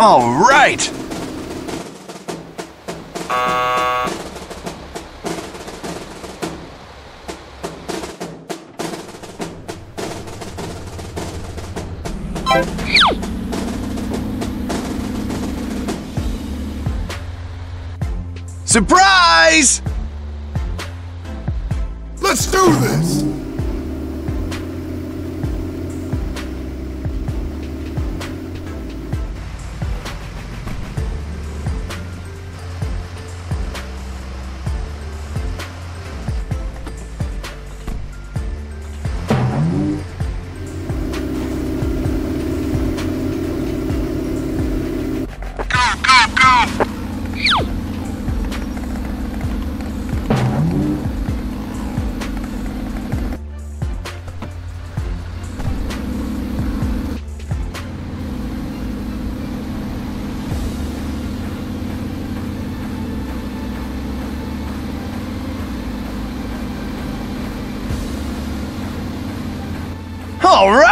All right! Surprise! Let's do this!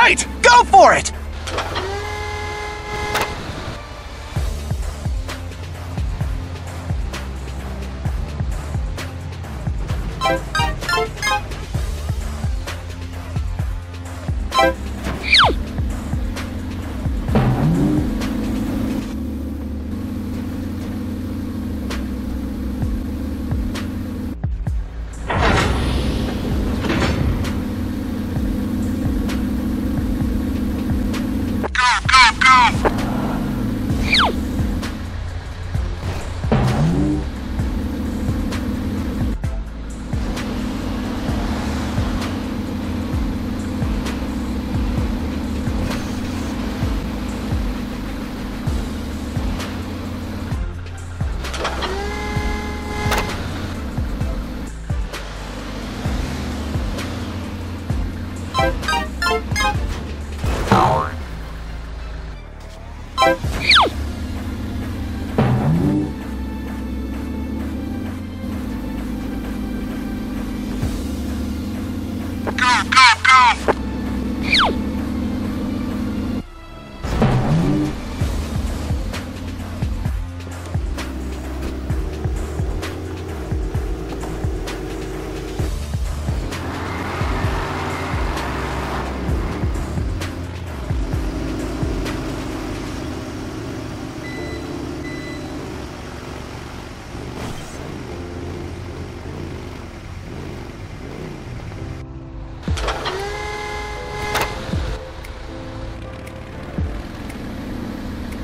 Right, go for it! Go,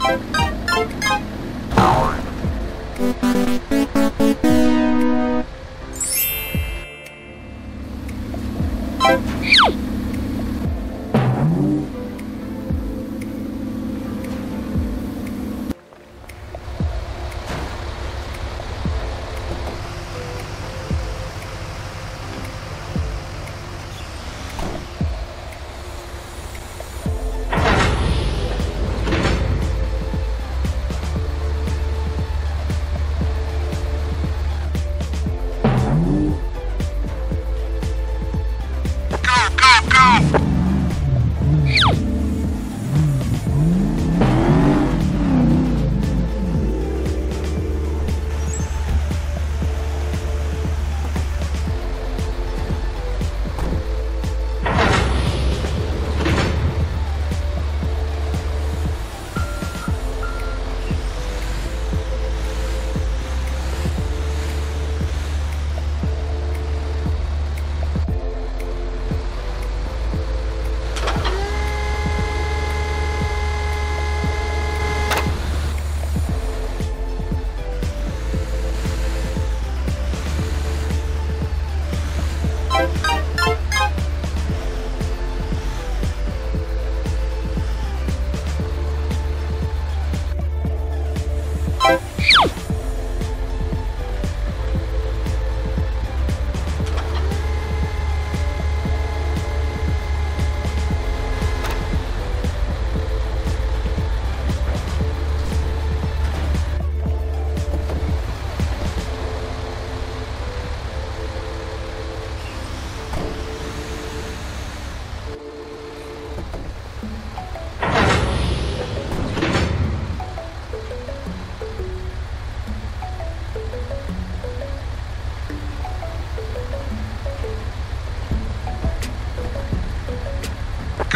Thank you.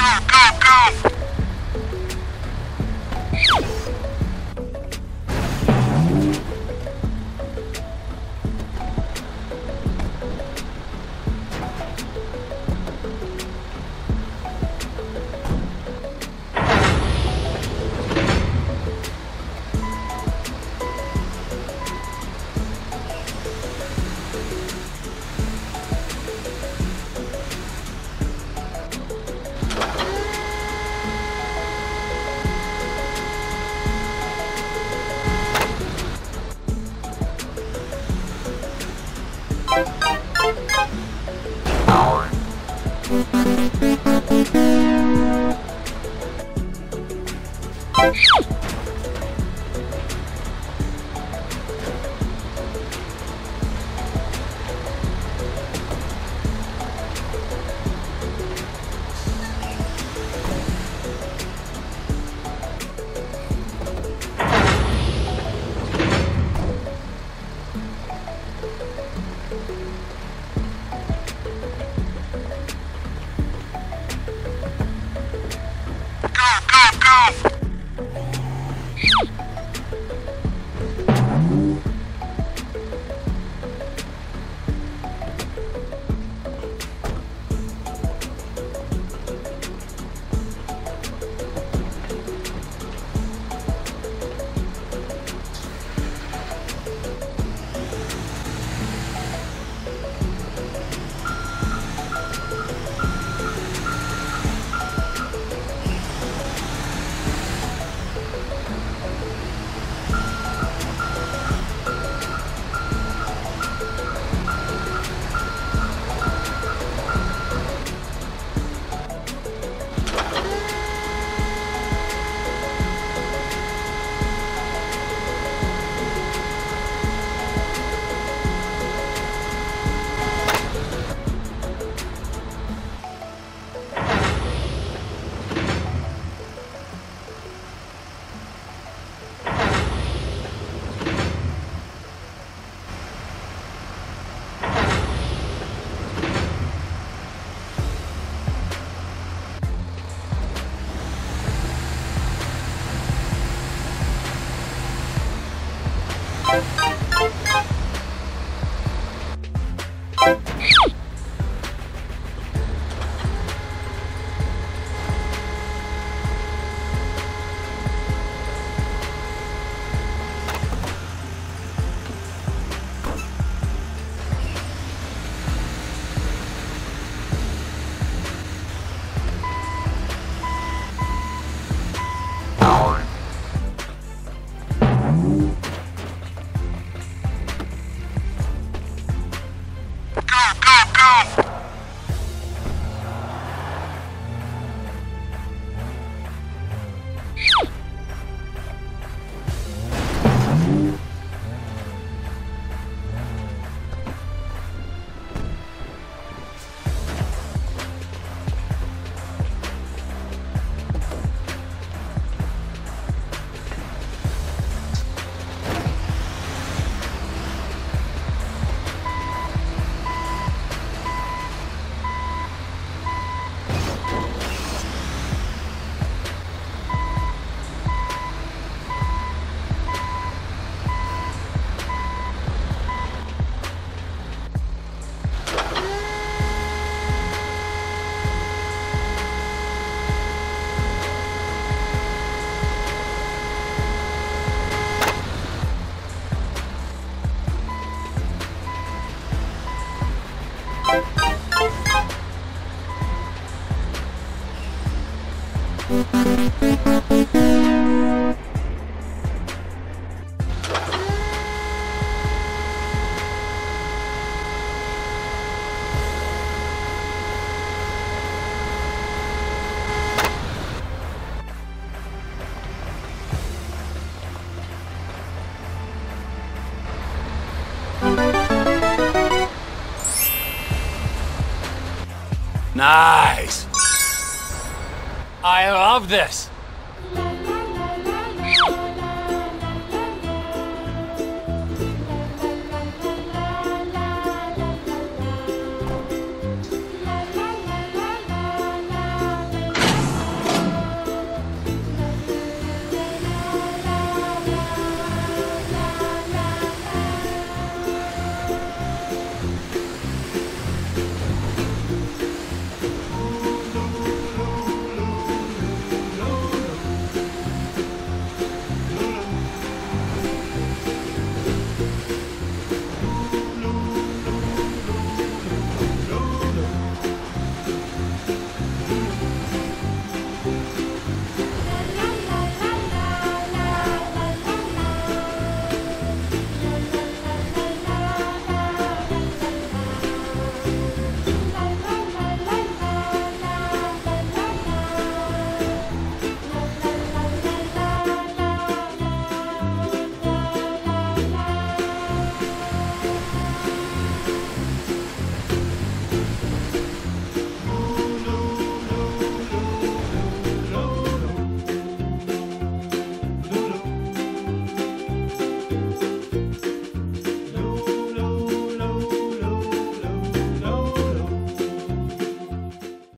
Go, go, go! Go, Nice. I love this.